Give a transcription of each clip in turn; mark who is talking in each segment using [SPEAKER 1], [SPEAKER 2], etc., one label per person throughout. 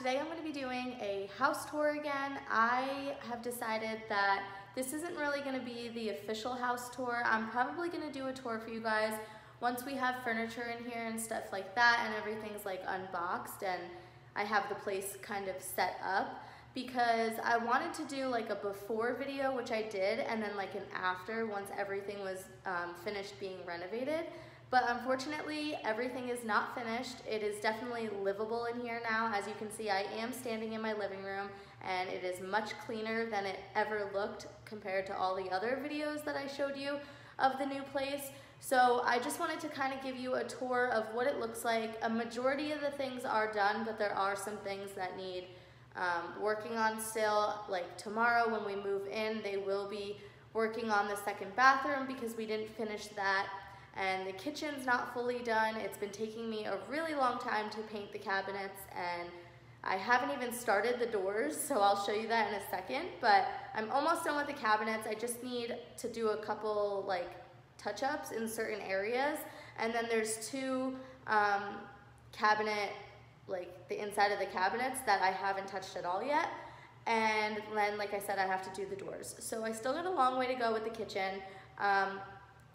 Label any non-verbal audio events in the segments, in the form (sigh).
[SPEAKER 1] Today I'm going to be doing a house tour again. I have decided that this isn't really going to be the official house tour. I'm probably going to do a tour for you guys once we have furniture in here and stuff like that and everything's like unboxed and I have the place kind of set up because I wanted to do like a before video, which I did, and then like an after once everything was um, finished being renovated. But unfortunately, everything is not finished. It is definitely livable in here now. As you can see, I am standing in my living room and it is much cleaner than it ever looked compared to all the other videos that I showed you of the new place. So I just wanted to kind of give you a tour of what it looks like. A majority of the things are done, but there are some things that need um, working on still. Like tomorrow when we move in, they will be working on the second bathroom because we didn't finish that and the kitchen's not fully done. It's been taking me a really long time to paint the cabinets and I haven't even started the doors, so I'll show you that in a second, but I'm almost done with the cabinets. I just need to do a couple like touch-ups in certain areas, and then there's two um, cabinet, like the inside of the cabinets that I haven't touched at all yet, and then like I said, I have to do the doors. So I still got a long way to go with the kitchen. Um,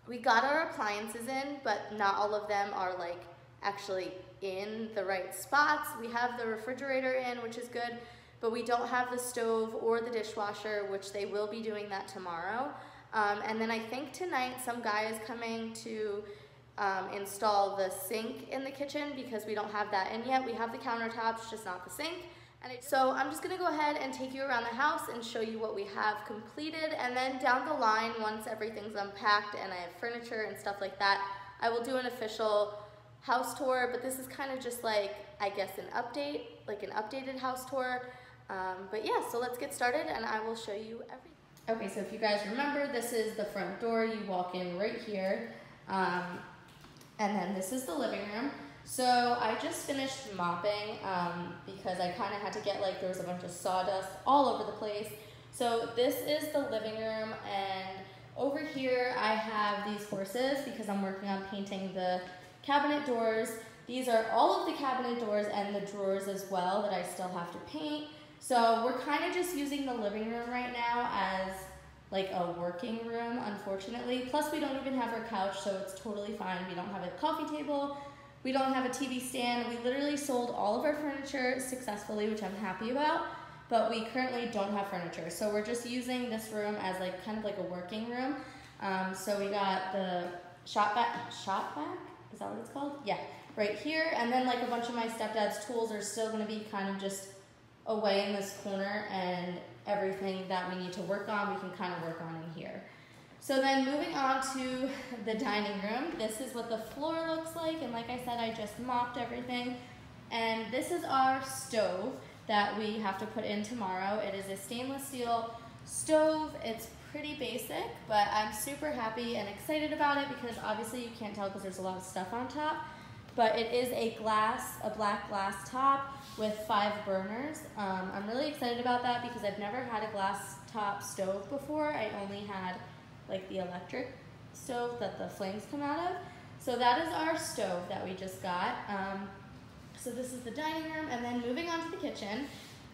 [SPEAKER 1] we got our appliances in, but not all of them are like actually in the right spots. We have the refrigerator in, which is good, but we don't have the stove or the dishwasher, which they will be doing that tomorrow. Um, and then I think tonight some guy is coming to um, install the sink in the kitchen because we don't have that in yet. We have the countertops, just not the sink. So I'm just gonna go ahead and take you around the house and show you what we have completed. And then down the line, once everything's unpacked and I have furniture and stuff like that, I will do an official house tour, but this is kind of just like, I guess an update, like an updated house tour. Um, but yeah, so let's get started and I will show you everything. Okay, so if you guys remember, this is the front door. You walk in right here. Um, and then this is the living room. So I just finished mopping um, because I kind of had to get like, there was a bunch of sawdust all over the place. So this is the living room and over here I have these horses because I'm working on painting the cabinet doors. These are all of the cabinet doors and the drawers as well that I still have to paint. So we're kind of just using the living room right now as like a working room, unfortunately. Plus we don't even have our couch, so it's totally fine. We don't have a coffee table. We don't have a TV stand. We literally sold all of our furniture successfully, which I'm happy about, but we currently don't have furniture. So we're just using this room as like kind of like a working room. Um, so we got the shop vac, shop vac? Is that what it's called? Yeah, right here. And then like a bunch of my stepdad's tools are still gonna be kind of just away in this corner and everything that we need to work on, we can kind of work on in here. So then moving on to the dining room, this is what the floor looks like. And like I said, I just mopped everything. And this is our stove that we have to put in tomorrow. It is a stainless steel stove. It's pretty basic, but I'm super happy and excited about it because obviously you can't tell because there's a lot of stuff on top. But it is a glass, a black glass top with five burners. Um, I'm really excited about that because I've never had a glass top stove before. I only had like the electric stove that the flames come out of. So that is our stove that we just got. Um, so this is the dining room, and then moving on to the kitchen.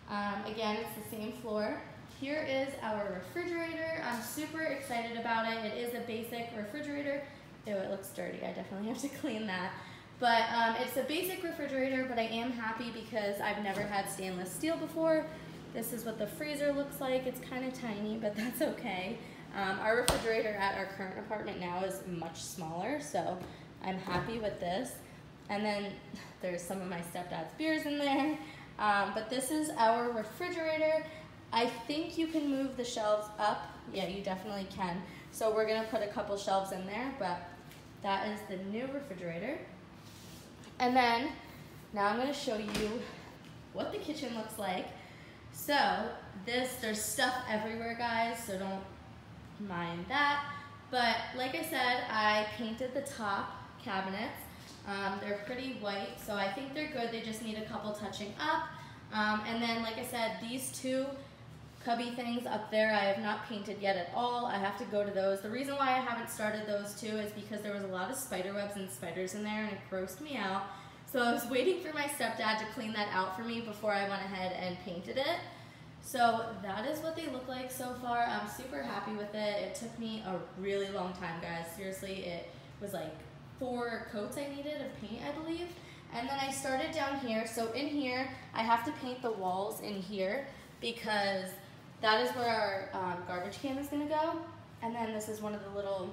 [SPEAKER 1] Um, again, it's the same floor. Here is our refrigerator. I'm super excited about it. It is a basic refrigerator. Ew, it looks dirty. I definitely (laughs) have to clean that. But um, it's a basic refrigerator, but I am happy because I've never had stainless steel before. This is what the freezer looks like. It's kind of tiny, but (laughs) that's okay. Um, our refrigerator at our current apartment now is much smaller, so I'm happy with this. And then (laughs) there's some of my stepdad's beers in there. Um, but this is our refrigerator. I think you can move the shelves up. Yeah, you definitely can. So we're gonna put a couple shelves in there, but that is the new refrigerator. And then, now I'm gonna show you what the kitchen looks like. So, this, there's stuff everywhere, guys, so don't mind that. But like I said, I painted the top cabinets. Um, they're pretty white, so I think they're good. They just need a couple touching up. Um, and then, like I said, these two cubby things up there I have not painted yet at all. I have to go to those. The reason why I haven't started those two is because there was a lot of spider webs and spiders in there and it grossed me out. So I was waiting for my stepdad to clean that out for me before I went ahead and painted it. So that is what they look like so far. I'm super happy with it. It took me a really long time, guys. Seriously, it was like four coats I needed of paint, I believe. And then I started down here. So in here, I have to paint the walls in here because that is where our um, garbage can is gonna go. And then this is one of the little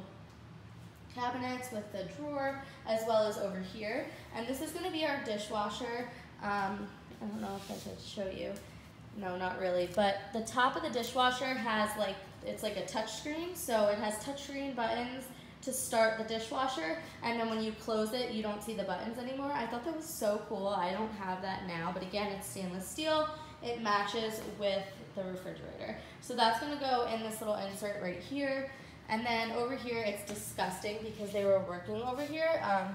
[SPEAKER 1] cabinets with the drawer as well as over here. And this is gonna be our dishwasher. Um, I don't know if I should show you. No, not really. But the top of the dishwasher has like, it's like a touch screen. So it has touchscreen buttons to start the dishwasher. And then when you close it, you don't see the buttons anymore. I thought that was so cool. I don't have that now. But again, it's stainless steel. It matches with the refrigerator. So that's gonna go in this little insert right here. And then over here, it's disgusting because they were working over here. Um,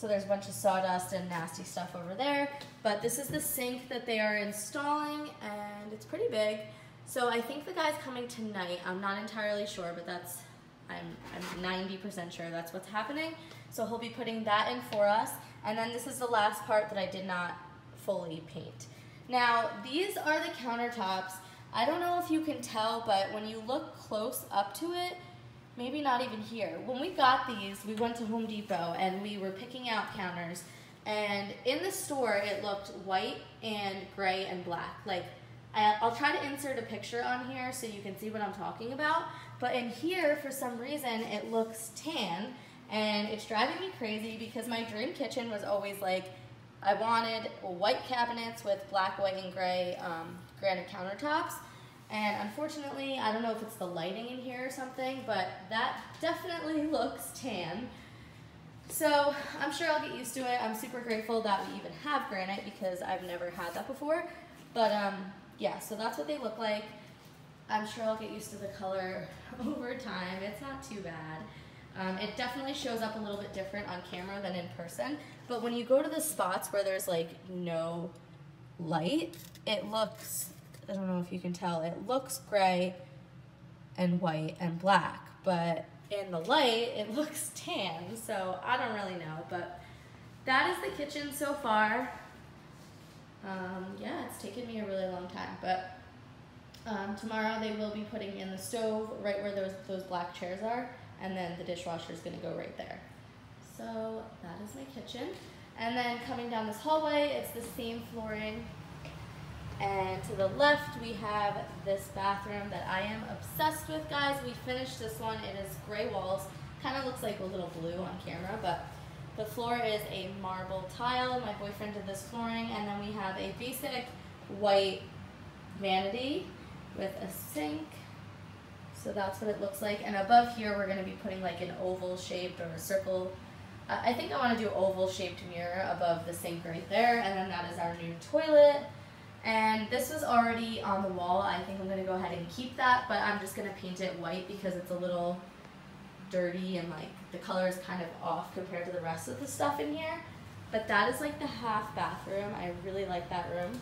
[SPEAKER 1] so there's a bunch of sawdust and nasty stuff over there. But this is the sink that they are installing and it's pretty big. So I think the guy's coming tonight. I'm not entirely sure, but that's, I'm 90% sure that's what's happening. So he'll be putting that in for us. And then this is the last part that I did not fully paint. Now, these are the countertops. I don't know if you can tell, but when you look close up to it, maybe not even here. When we got these, we went to Home Depot and we were picking out counters. And in the store, it looked white and gray and black. Like, I'll try to insert a picture on here so you can see what I'm talking about. But in here, for some reason, it looks tan. And it's driving me crazy because my dream kitchen was always like, I wanted white cabinets with black, white, and gray um, granite countertops. And unfortunately, I don't know if it's the lighting in here or something, but that definitely (laughs) looks tan. So I'm sure I'll get used to it. I'm super grateful that we even have granite because I've never had that before. But um, yeah, so that's what they look like. I'm sure I'll get used to the color (laughs) over time. It's not too bad. Um, it definitely shows up a little bit different on camera than in person. But when you go to the spots where there's like no light, it looks I don't know if you can tell, it looks gray and white and black, but in the light, it (laughs) looks tan, so I don't really know, but that is the kitchen so far. Um, yeah, it's taken me a really long time, but um, tomorrow they will be putting in the stove right where those, those black chairs are, and then the dishwasher is going to go right there. So that is my kitchen. And then coming down this hallway, it's the same flooring and to the left, we have this bathroom that I am obsessed with, guys. We finished this one. It is gray walls. Kind of looks like a little blue on camera, but the floor is a marble tile. My boyfriend did this flooring. And then we have a basic white vanity with a sink. So that's what it looks like. And above here, we're going to be putting like an oval shaped or a circle. Uh, I think I want to do oval shaped mirror above the sink right there. And then that is our new toilet. And this was already on the wall. I think I'm going to go ahead and keep that, but I'm just going to paint it white because it's a little dirty and like the color is kind of off compared to the rest of the stuff in here. But that is like the half bathroom. I really like that room.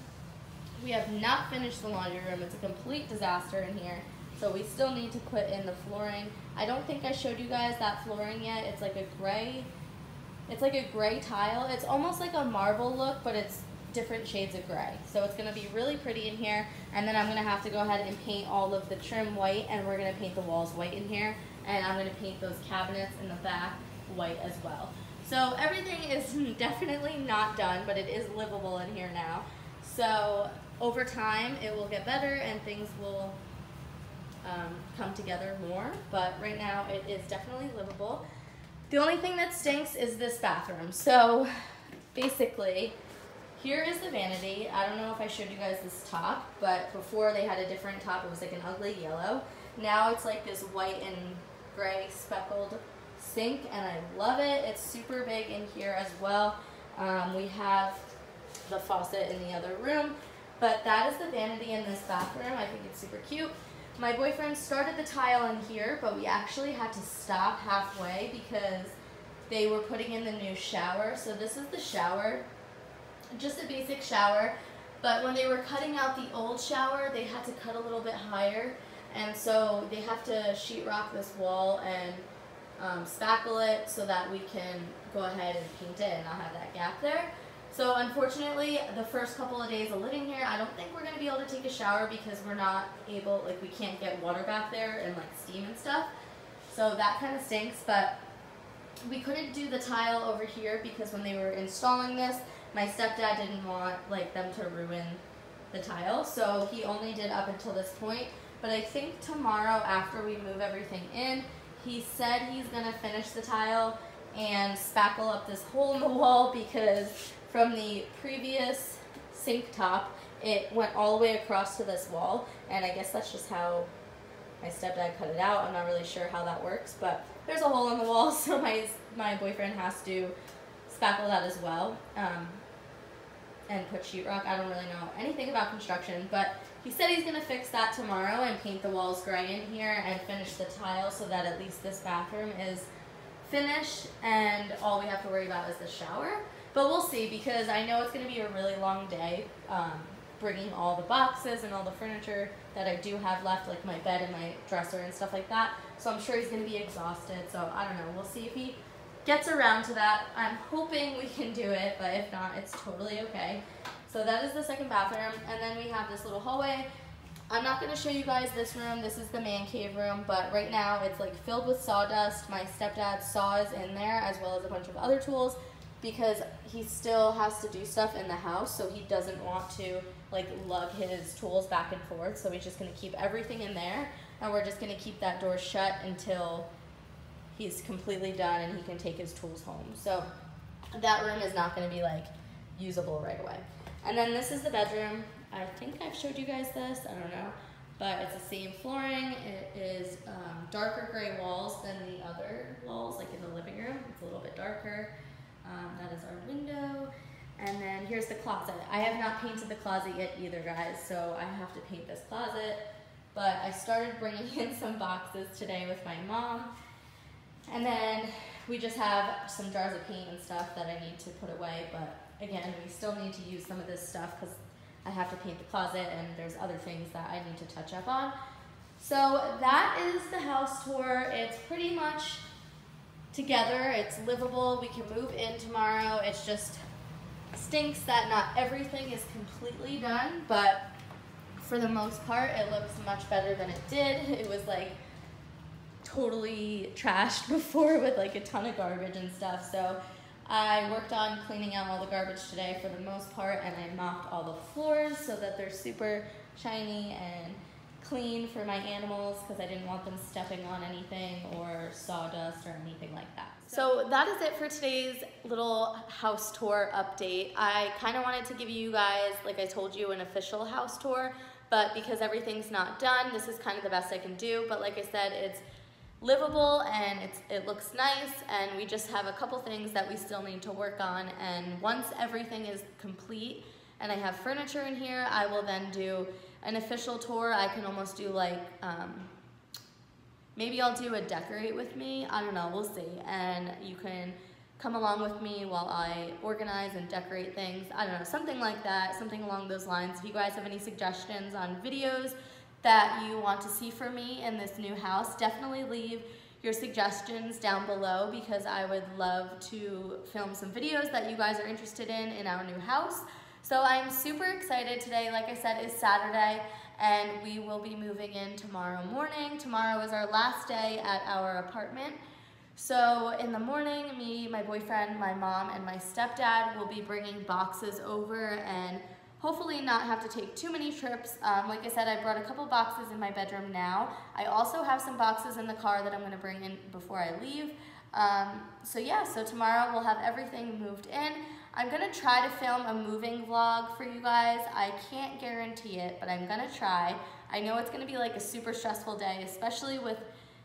[SPEAKER 1] We have not finished the laundry room. It's a complete disaster in here. So we still need to put in the flooring. I don't think I showed you guys that flooring yet. It's like a gray, it's like a gray tile. It's almost like a marble look, but it's different shades of gray. So it's going to be really pretty in here. And then I'm going to have to go ahead and paint all of the trim white and we're going to paint the walls white in here. And I'm going to paint those cabinets in the back white as well. So everything is (laughs) definitely not done, but it is livable in here now. So over time, it will get better and things will um, come together more. But right now, it is definitely livable. The only thing that stinks is this bathroom. So basically, here is the vanity. I don't know if I showed you guys this top, but before they had a different top. It was like an ugly yellow. Now it's like this white and gray speckled sink, and I love it. It's super big in here as well. Um, we have the faucet in the other room, but that is the vanity in this bathroom. I think it's super cute. My boyfriend started the tile in here, but we actually had to stop halfway because they were putting in the new shower. So this is the shower just a basic shower. But when they were cutting out the old shower, they had to cut a little bit higher. And so they have to sheetrock this wall and um, spackle it so that we can go ahead and paint it and not have that gap there. So unfortunately, the first couple of days of living here, I don't think we're gonna be able to take a shower because we're not able, like we can't get water back there and like steam and stuff. So that kind of stinks, but we couldn't do the tile over here because when they were installing this, my stepdad didn't want like them to ruin the tile. So he only did up until this point. But I think tomorrow after we move everything in, he said he's gonna finish the tile and spackle up this hole in the wall because from the previous sink top, it went all the way across to this wall. And I guess that's just how my stepdad cut it out. I'm not really sure how that works, but there's a hole in the wall, (laughs) so my, my boyfriend has to spackle that as well. Um, and put sheetrock. I don't really know anything about construction, but he said he's gonna fix that tomorrow and paint the walls gray in here and finish the tile so that at least this bathroom is finished and all we have to worry about is the shower. But we'll see because I know it's gonna be a really long day um, bringing all the boxes and all the furniture that I do have left, like my bed and my dresser and stuff like that. So I'm sure he's gonna be exhausted. So I don't know, we'll see if he gets around to that. I'm hoping we can do it, but if not, it's totally okay. So that is the second bathroom, and then we have this little hallway. I'm not gonna show you guys this room. This is the man cave room, but right now it's like filled with sawdust. My stepdad's saw is in there, as well as a bunch of other tools, because he still has to do stuff in the house, so he doesn't want to like lug his tools back and forth. So he's just gonna keep everything in there, and we're just gonna keep that door shut until he's completely done and he can take his tools home. So that room is not gonna be like usable right away. And then this is the bedroom. I think I've showed you guys this, I don't know. But it's the same flooring. It is um, darker gray walls than the other walls, like in the living room. It's a little bit darker. Um, that is our window. And then here's the closet. I have not painted the closet yet either, guys, so I have to paint this closet. But I started bringing (laughs) in some boxes today with my mom. And then we just have some jars of paint and stuff that I need to put away, but again, we still need to use some of this stuff because I have to paint the closet and there's other things that I need to touch up on. So that is the house tour. It's pretty much together. It's livable. We can move in tomorrow. It's just stinks that not everything is completely done, but for the most part, it looks much better than it did. It was like totally trashed (laughs) before with like a ton of garbage and stuff. So I worked on cleaning out all the garbage today for the most part and I mopped all the floors so that they're super shiny and clean for my animals because I didn't want them stepping on anything or sawdust or anything like that. So that is it for today's little house tour update. I kind of wanted to give you guys, like I told you, an official house tour, but because everything's not done, this is kind of the best I can do. But like I said, it's livable and it's, it looks nice and we just have a couple things that we still need to work on and once everything is complete and I have furniture in here, I will then do an official tour. I can almost do like, um, maybe I'll do a decorate with me. I don't know, we'll see. And you can come along with me while I organize and decorate things. I don't know, something like that, something along those lines. If you guys have any suggestions on videos, that you want to see for me in this new house, definitely leave your suggestions down below because I would love to film some videos that you guys are interested in in our new house. So I'm super excited today. Like I said, is Saturday and we will be moving in tomorrow morning. Tomorrow is our last day at our apartment. So in the morning, me, my boyfriend, my mom, and my stepdad will be bringing boxes over and hopefully not have to take too many trips. Um, like I said, I brought a couple boxes in my bedroom now. I also have some boxes in the car that I'm gonna bring in before I leave. Um, so yeah, so tomorrow we'll have everything moved in. I'm gonna try to film a moving vlog for you guys. I can't guarantee it, but I'm gonna try. I know it's gonna be like a super stressful day, especially with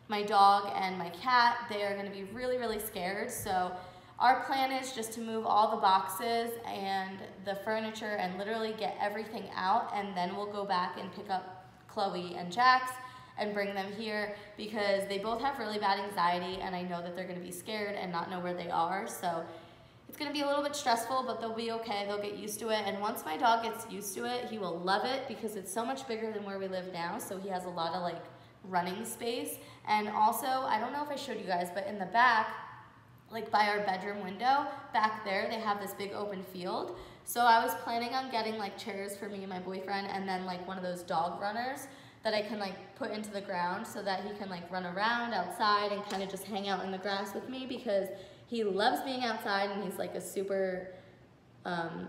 [SPEAKER 1] my dog and my cat. They are gonna be really, really scared. So our plan is just to move all the boxes and the furniture and literally get everything out and then we'll go back and pick up Chloe and Jax and bring them here because they both have really bad anxiety and I know that they're gonna be scared and not know where they are. So it's gonna be a little bit stressful, but they'll be okay. They'll get used to it. And once my dog gets used to it, he will love it because it's so much bigger than where we live now. So he has a lot of like running space. And also, I don't know if I showed you guys, but in the back, like by our bedroom window, back there, they have this big open field. So I was planning on getting like chairs for me and my boyfriend and then like one of those dog runners that I can like put into the ground so that he can like run around outside and kind of just hang out in the grass with me because he loves being outside and he's like a super, um,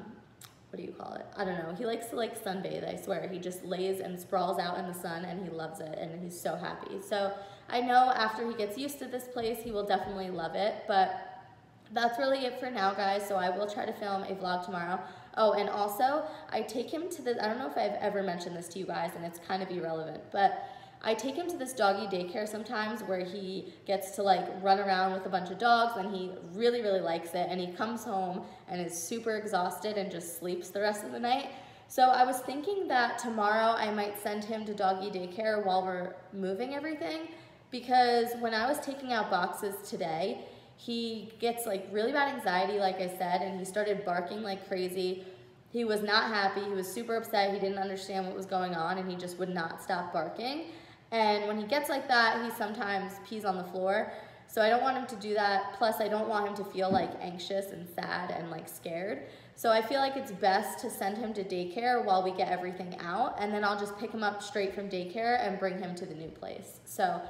[SPEAKER 1] what do you call it? I don't know. He likes to like sunbathe, I swear. He just lays and sprawls out in the sun and he loves it and he's so happy. So I know after he gets used to this place, he will definitely love it, but that's really it for now, guys. So I will try to film a vlog tomorrow. Oh, and also, I take him to the, I don't know if I've ever mentioned this to you guys, and it's kind of irrelevant, but I take him to this doggy daycare sometimes where he gets to like run around with a bunch of dogs and he really, really likes it. And he comes home and is super exhausted and just sleeps the rest of the night. So I was thinking that tomorrow I might send him to doggy daycare while we're moving everything because when I was taking out boxes today, he gets like really bad anxiety, like I said, and he started barking like crazy. He was not happy. He was super upset. He didn't understand what was going on, and he just would not stop barking. And when he gets like that, he sometimes pees on the floor. So I don't want him to do that. Plus, I don't want him to feel like anxious and sad and like scared. So I feel like it's best to send him to daycare while we get everything out, and then I'll just pick him up straight from daycare and bring him to the new place. So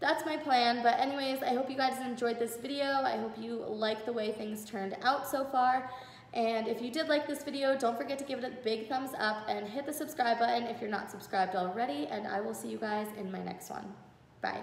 [SPEAKER 1] that's my plan. But anyways, I hope you guys enjoyed this video. I hope you like the way things turned out so far. And if you did like this video, don't forget to give it a big thumbs up and hit the subscribe button if you're not subscribed already. And I will see you guys in my next one. Bye.